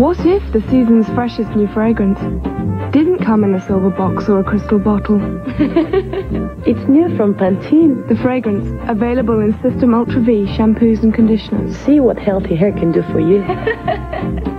What if the season's freshest new fragrance didn't come in a silver box or a crystal bottle? It's new from Pantene. The fragrance, available in System Ultra V shampoos and conditioners. See what healthy hair can do for you.